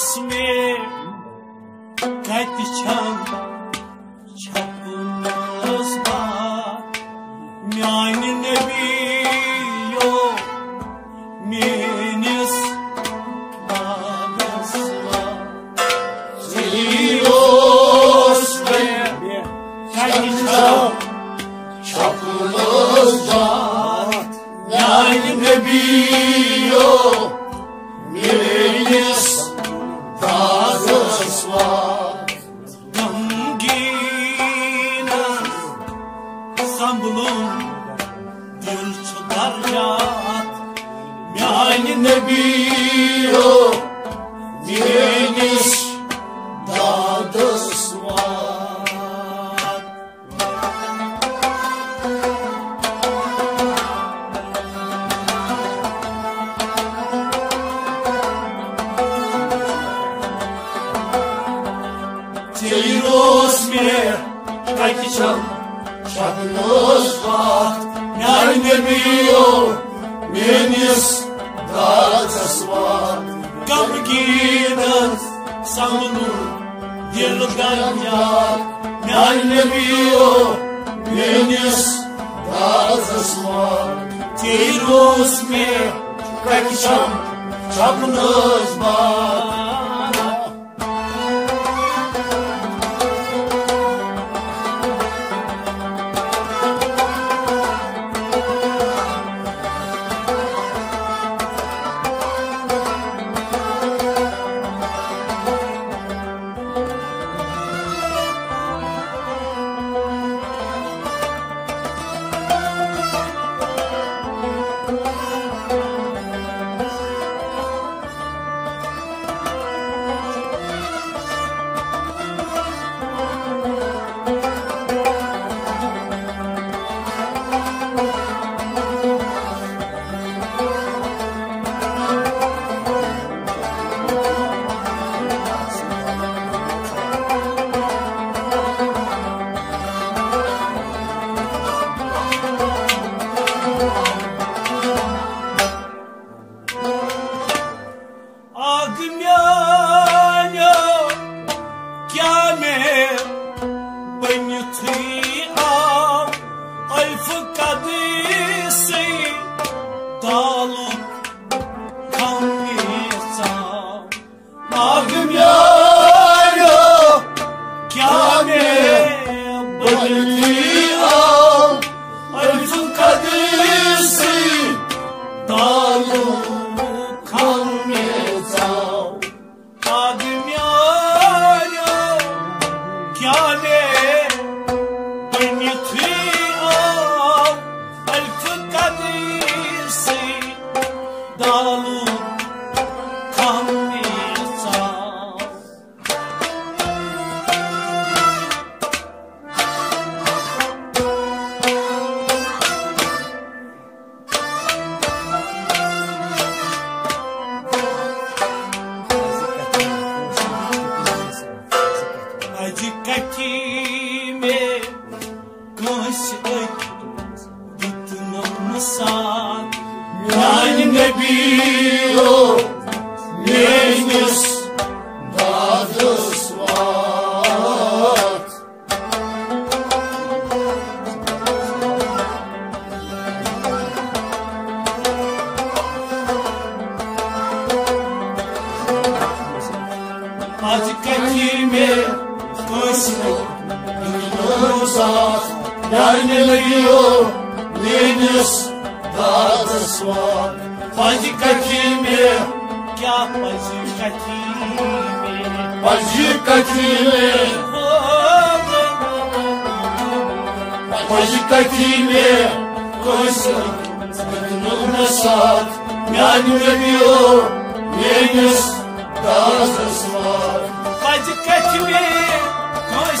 me Kati çam Çapınız Teiros mir Kakişam Çapınız var Yani nebiyo Miriniz Dağız var. Gangina Sambulun Dil çıkaracak Yani nebiyo Miriniz Dağız var. Tirus me Kakişam Çapınız var Agmyanyo Banyuti Am Alfı Kadisi Kya acı kakime Acı katile Acı katile Koysun Gönlüne sat. Yani nebiyo Miriniz Dağız var. Acı kakime Koş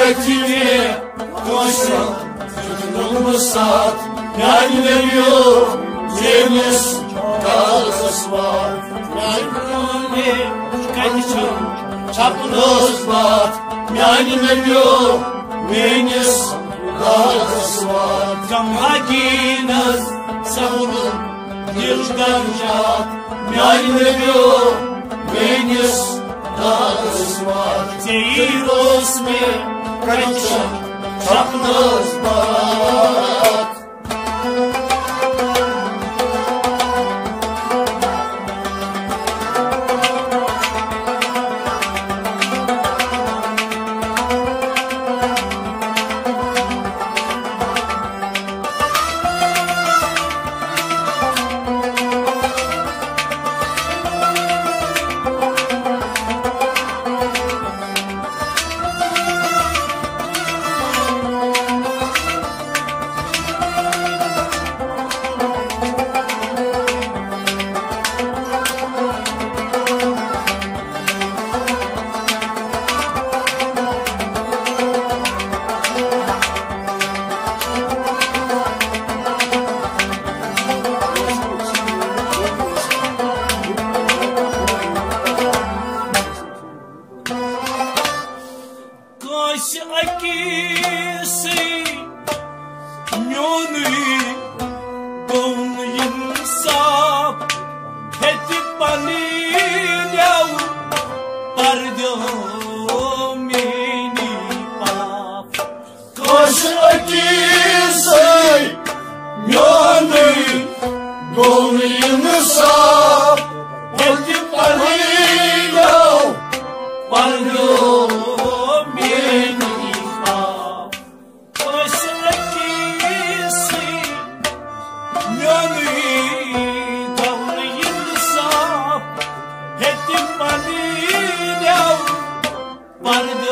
Hakikatini koşsan Tutulmuş saat Yani veriyor Temiz Kağıt var. Rumi Kaçın Çapınız var. Yani veriyor Temiz Kağıt var. Kamhaginas Savurun Yıldan Yani veriyor Temiz Kağıt var. Zeiros mi Kaçın Çapınız var Pardo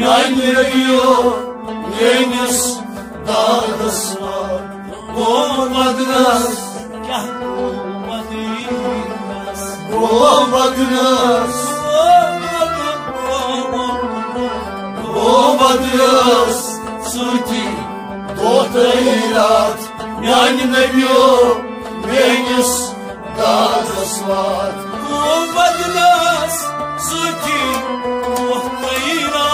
Yaylıyor Yeniz dağdasına Kovmadınız Kah kovmadınız Kovmadınız Kovmadınız Sıti Doteyrat Yaylıyor Yeniz dağdasına Kovmadınız Sıti Doteyrat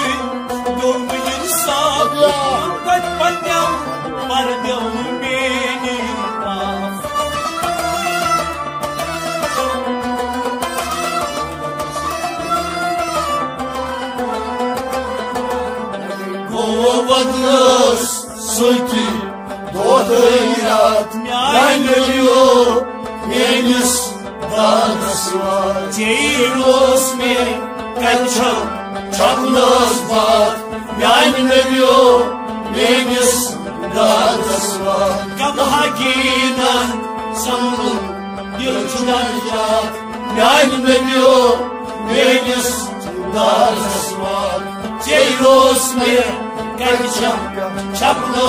Olmadınız Sıti Doktorat Yani ne biliyor Yalnız Dadas var. Ceyros mi kaçam Çapınız var. Yani ne diyor Neyiniz Dadas var. Kamhaginan samrun yılçınacak Yani ne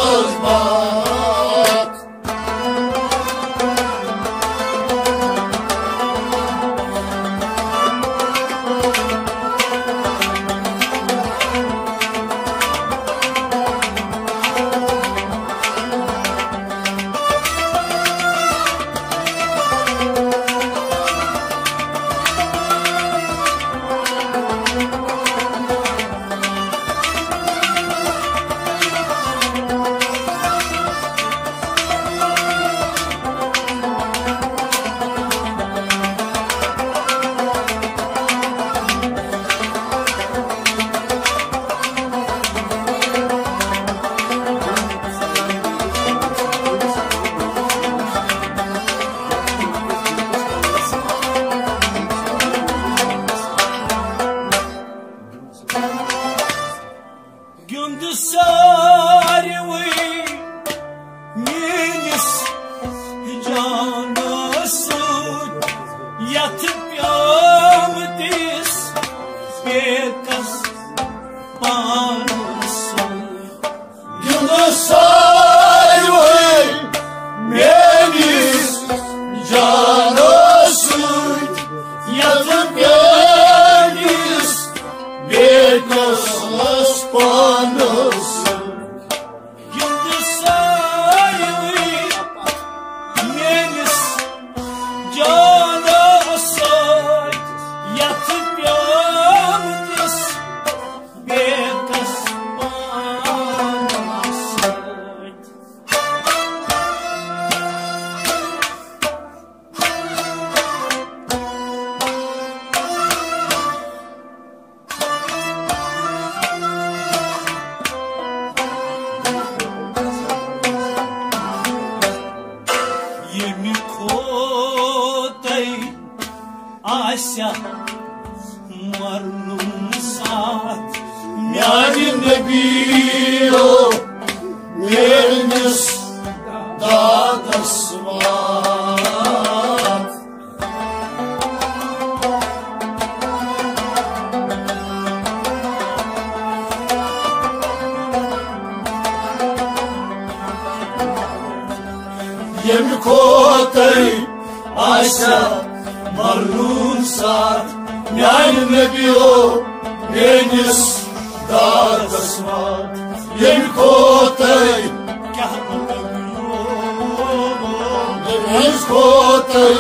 Yemi kotay Ayşe marnun sat Yani ne biyo Deniz da svat Yemi kotay Deniz kotay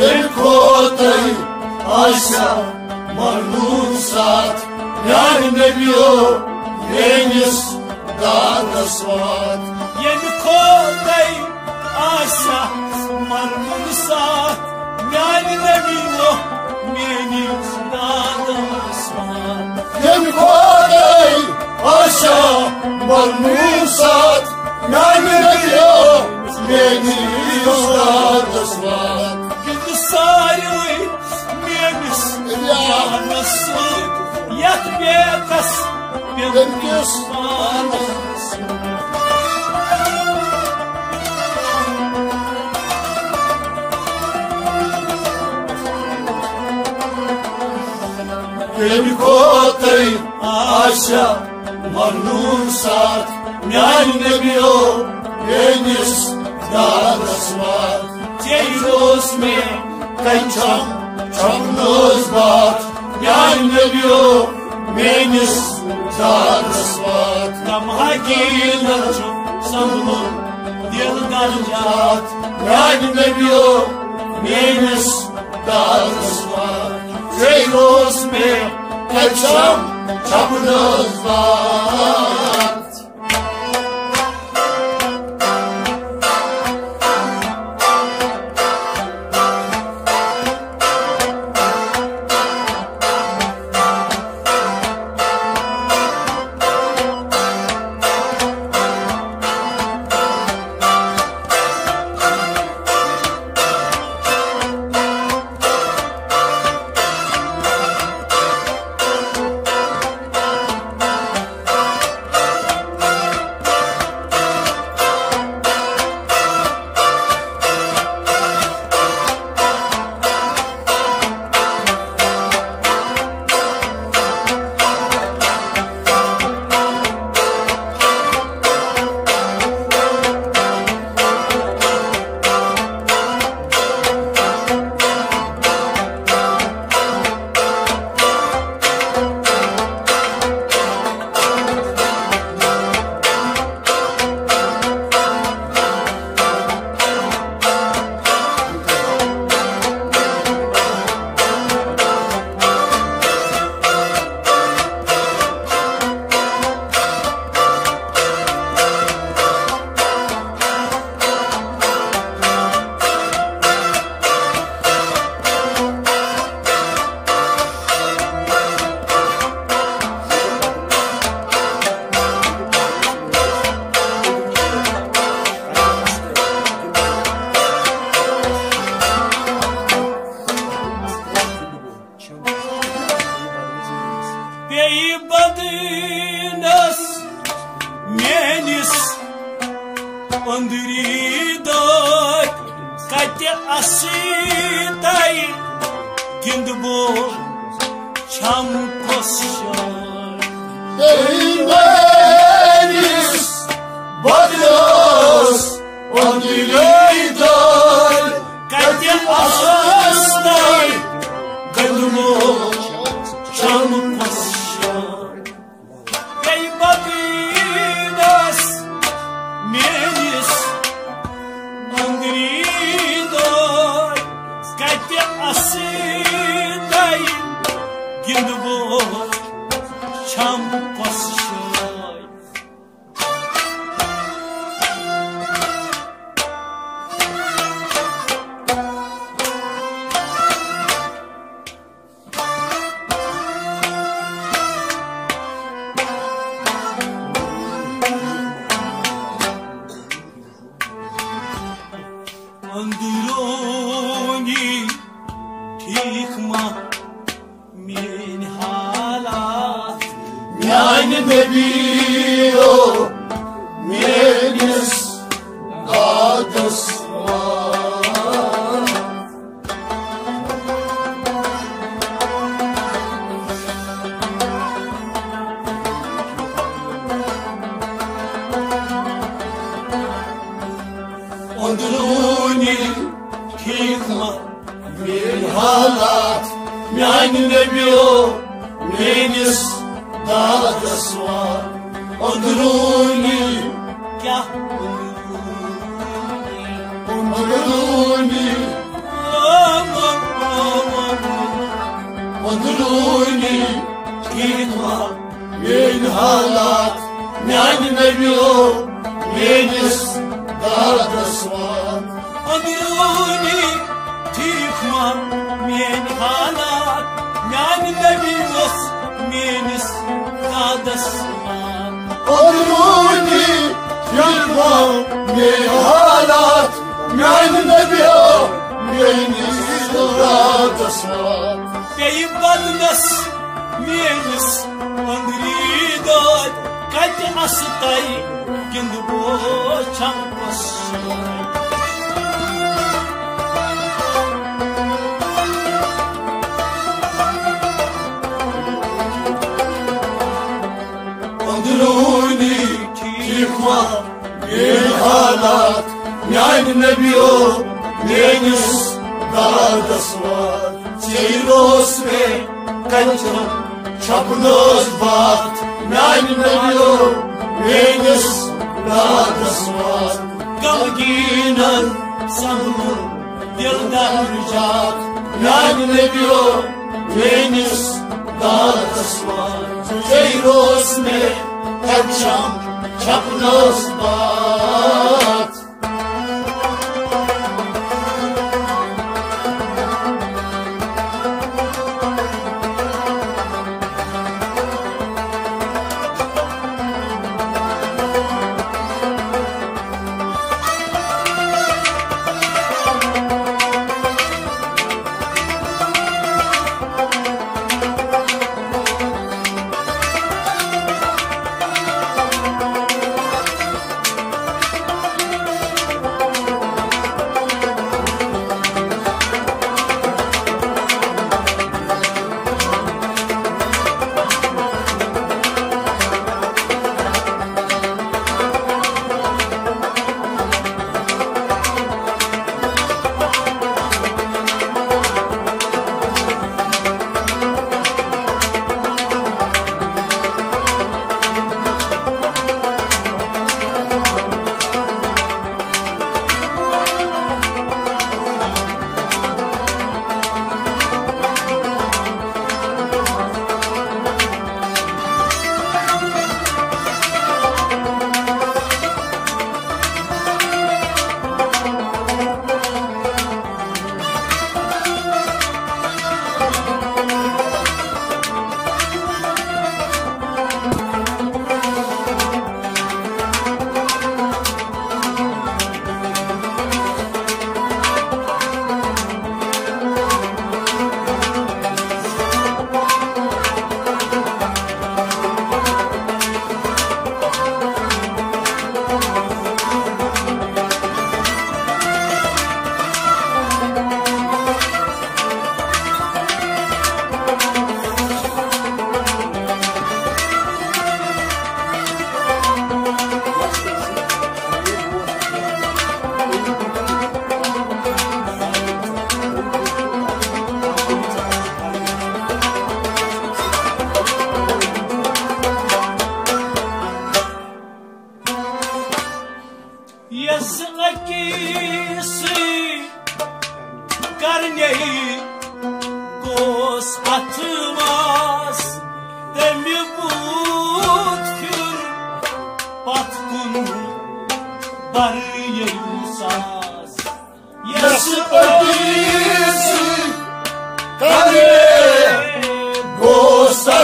Yemi kotay Ayşe marnun داد صوت ينكوتي آسا مرمون سات مال نبيو ميني داد صوت ينكوتي آسا مرمون سات مال نبيو ميني داد صوت قد صاروي ميمس يا نصيب يا تبيقس Bekliyoruz. Gel kotay aşa marnun saat Nyan bir o Yeniz dağdas var. Ceyros mi Kaçam Çamnız bat. Nyan bir o Yeniz دارسوات کم حقیل نچم سمون دل گنجات رنگ بیو مینس دارسوات Kreylosme, kaçam, çapınız var. Andruni كه Andruni Andruni تيخما Min halat Yani ne biliyor Menis Adas var اندروني تيخما من حالات يعني نبي وص منس هذا السمان Andruni Yılma Min halat Yani ne biliyor Menis Adas var بيبقى الناس مينس اندريدات قد أسطي olmak bir halat Yani nebi o deniz dağda suat Çeyroz ve kanca çapınız bat Yani nebi o deniz dağda suat Kalkinen sanılır dilden ricak. Yani nebi o deniz dağda suat Çeyroz ve kanca Çapınız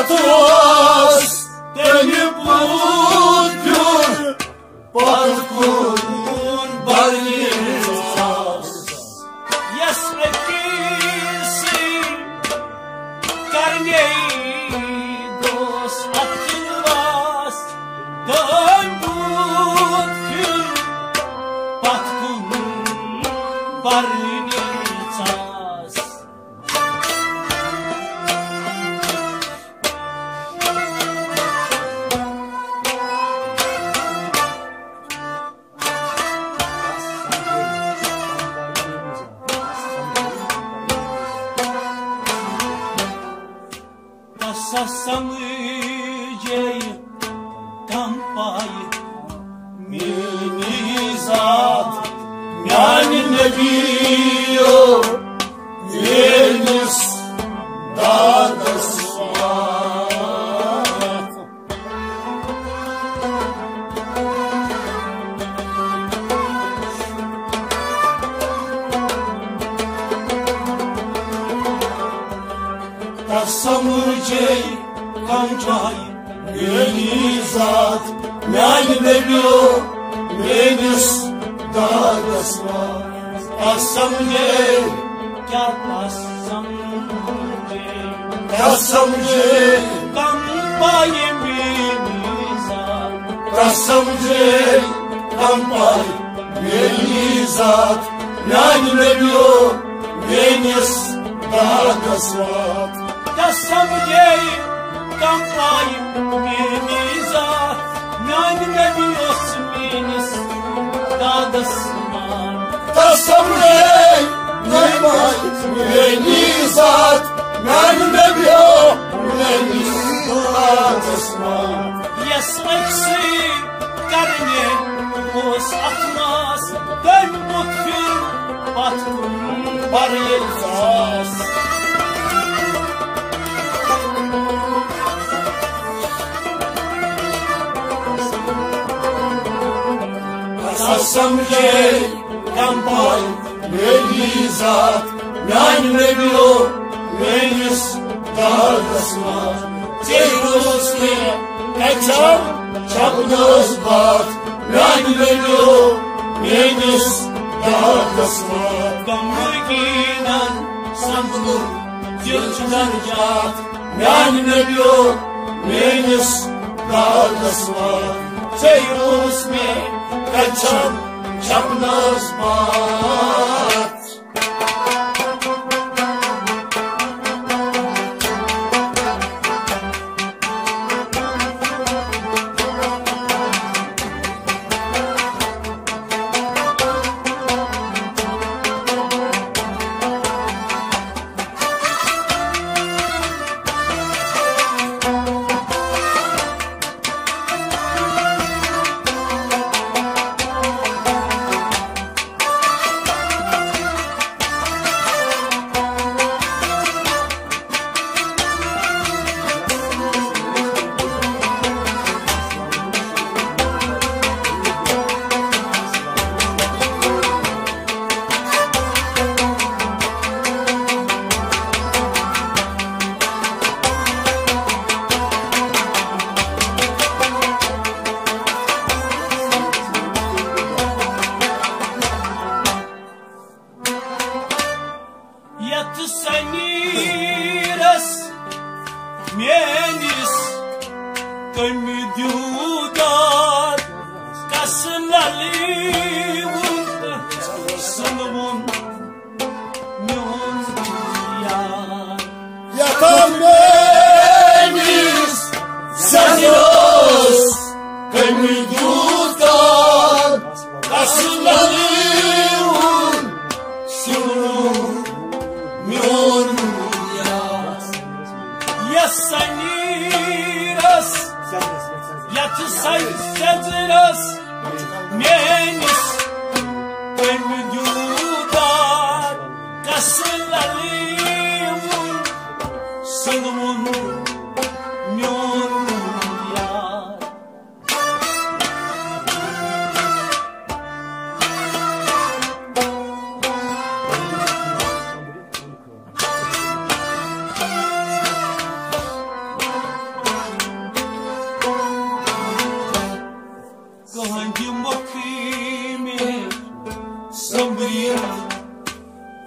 祝 eksiksi kärni Kus atmas Dön mut fir Patkun var yıldas Asam gel Kampay Belizat Yan ne bilo Menüs Dağdasma Tehrusluya ეჩამ ჩაგდოს ბათ რანგელო მენის დაგასვა გამოიგინან სამბლო ჯერჩნარჯათ რანგელო მენის დაგასვა შეიუსმე ეჩამ ჩაგდოს ბათ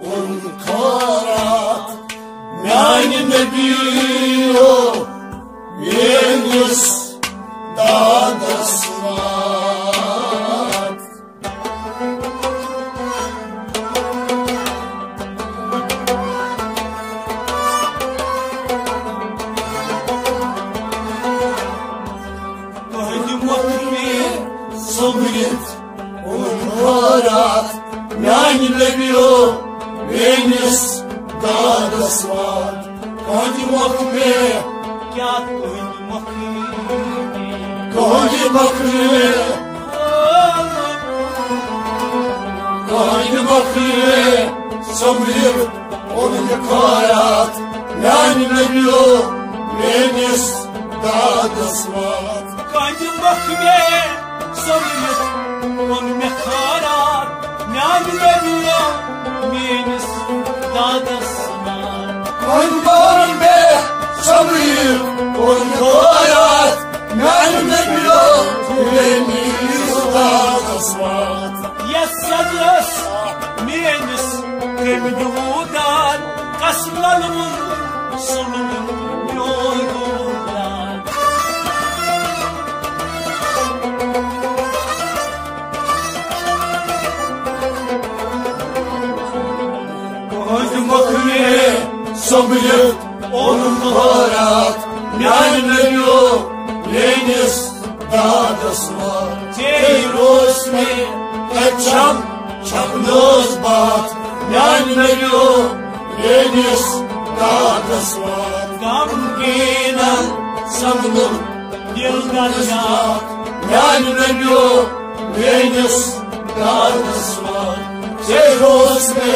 اون کارت من نبی الأصوات يا السدس مينس كم جهودان قسم المر صلور يودان Gördüm bakını sabıyık onun baharat Nerede yok Deniz daha da sular فیروز می کچم چمدوز بات یان نریو رینیس دادس بات غم گینا سمدم دل دریات یان نریو رینیس دادس بات فیروز می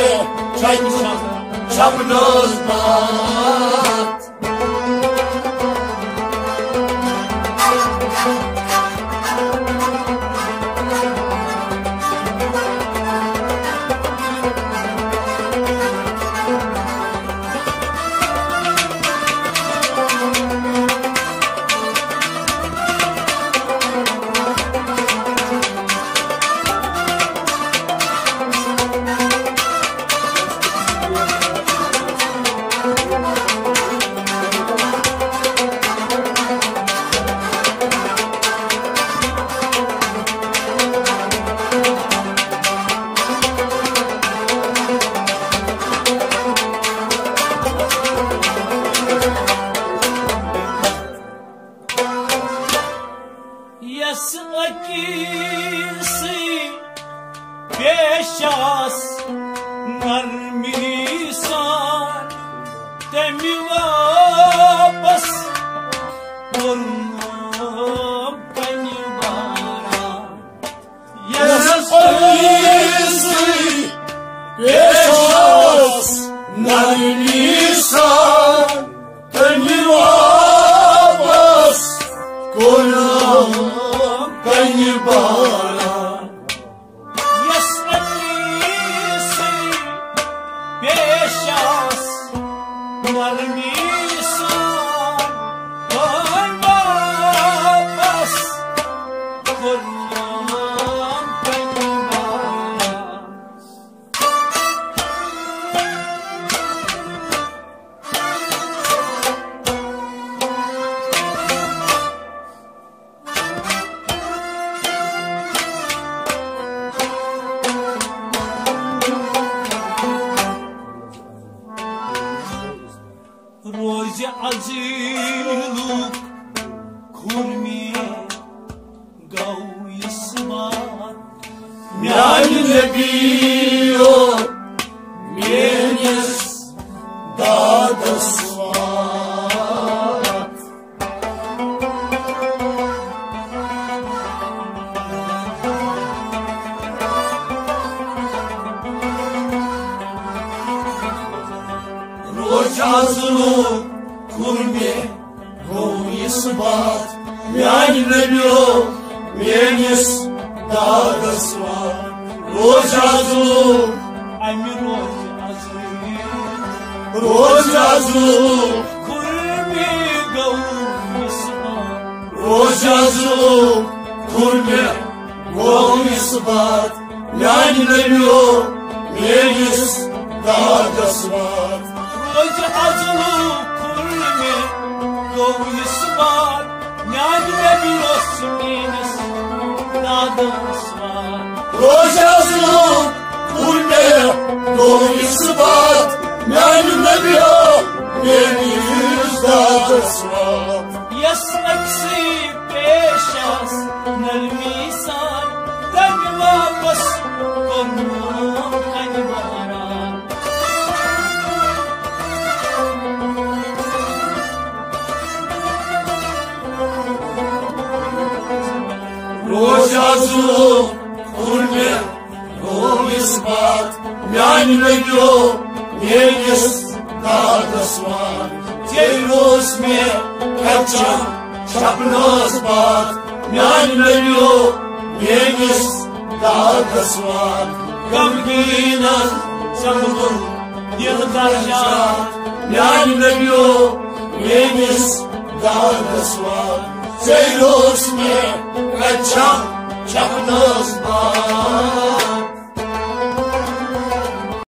کچم چمدوز بات Ya Ali Nebi oh. Doğru ispat Nerede bir o Bir yüzde dısmat Yasmak si peşas Nermisan Degma bas Konum kanvaran Rojazum Kurme Doğru ispat Mianimegio Yegis Dadaswan Jerus me Kapcham Chapnos bat Mianimegio Yegis Dadaswan Gamginas Samudun Yıldarcan Mianimegio Yegis Dadaswan Jerus me Kapcham Chapnos bat